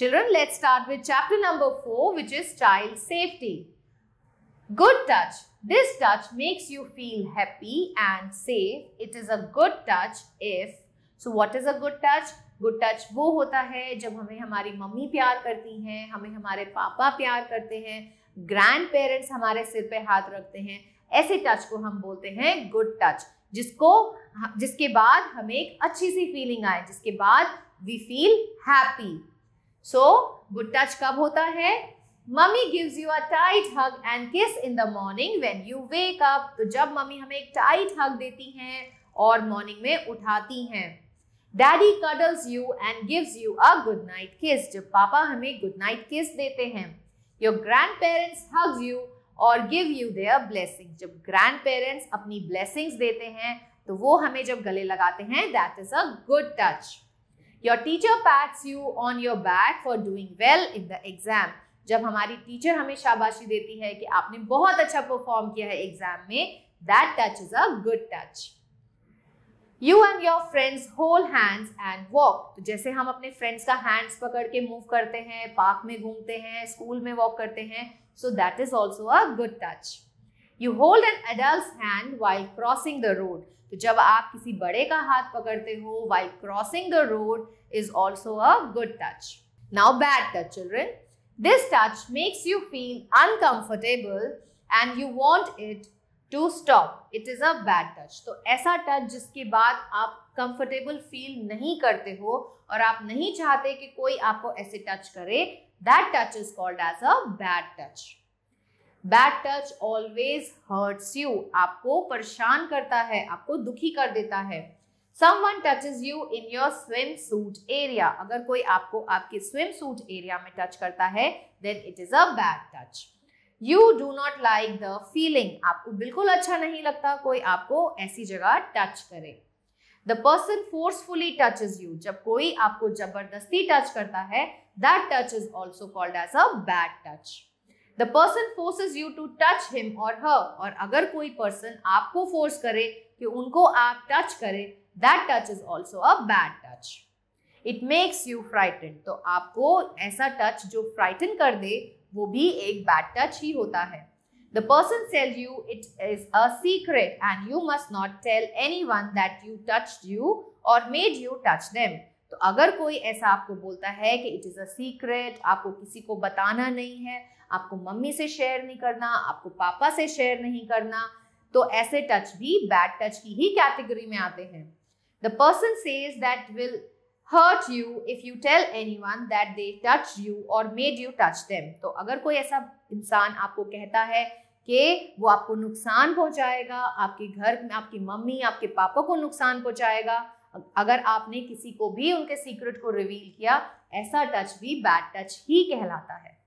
Children, let's start with chapter number 4, which is child safety. Good touch. This touch makes you feel happy and safe. It is a good touch if. So, what is a good touch? Good touch वो होता है जब हमें हमारी mummy प्यार करती हैं हमें हमारे पापा प्यार करते हैं ग्रैंड पेरेंट्स हमारे सिर पे हाथ रखते हैं ऐसे टच को हम बोलते हैं गुड टच जिसको जिसके बाद हमें एक अच्छी सी फीलिंग आए जिसके बाद we feel happy so good touch कब होता है? Mummy gives you a tight hug and kiss in the morning when you wake up तो जब मम्मी हमें एक टाइट हग देती हैं और मॉर्निंग में उठाती हैं। Daddy cuddles you and gives you a good night kiss जब पापा हमें गुड नाइट किस देते हैं। Your grandparents hugs you और गिव यू देयर ब्लेसिंग जब ग्रैंड पेरेंट्स अपनी ब्लेसिंग्स देते हैं तो वो हमें जब गले लगाते हैं that is a good touch your teacher pats you on your back for doing well in the exam जब हमारी टीचर हमें शाबाशी देती है कि आपने बहुत अच्छा परफॉर्म किया है एग्ज़ाम में that touch is a good touch you and your friends hold hands and walk तो जैसे हम अपने फ्रेंड्स का हैंड्स पकड़ के मूव करते हैं पार्क में घूमते हैं स्कूल में वॉक करते हैं so that is also a good touch you hold an adult hand while crossing the road तो जब आप किसी बड़े का हाथ पकड़ते हो while crossing the road is also a good touch now bad touch children this touch makes you feel uncomfortable and you want it to stop it is a bad touch तो ऐसा टच जिसके बाद आप comfortable feel नहीं करते हो और आप नहीं चाहते कि कोई आपको ऐसे टच करे that touch is called as a bad touch bad touch always hurts you आपको परेशान करता है, आपको दुखी कर देता है। Someone you in your swimsuit area अगर कोई आपको आपके स्विम सूट एरिया में टच करता है then it is a bad touch you do not like the feeling आपको बिल्कुल अच्छा नहीं लगता कोई आपको ऐसी जगह टच करे। The person forcefully touches you जब कोई आपको ज़बरदस्ती टच करता है that touch is also called as a bad touch the person forces you to touch him और हर और अगर कोई पर्सन आपको फोर्स करे कि उनको आप टच करें that touch is also a bad touch it makes you frighten तो आपको ऐसा टच जो फ्राइटन कर दे, वो भी एक बैड टच ही होता है. The person tells you it is a and you must not tell anyone that you touch you और मेड यू टच them. तो अगर कोई ऐसा आपको बोलता है कि इट इज़ अ सीक्रेट आपको किसी को बताना नहीं है, आपको मम्मी से शेयर नहीं करना, आपको पापा से शेयर नहीं करना तो ऐसे टच भी बैड टच की ही कैटेगरी में आते हैं। The person says that will hurt you if you tell anyone that they touched you or made you touch them तो अगर कोई ऐसा इंसान आपको कहता है कि वो आपको नुकसान पहुंचाएगा, आपके घर में, आपकी मम्मी, आपके पापा को नुकसान पहुंचाएगा अगर आपने किसी को भी उनके सीक्रेट को रिवील किया, ऐसा टच भी बैड टच ही कहलाता है।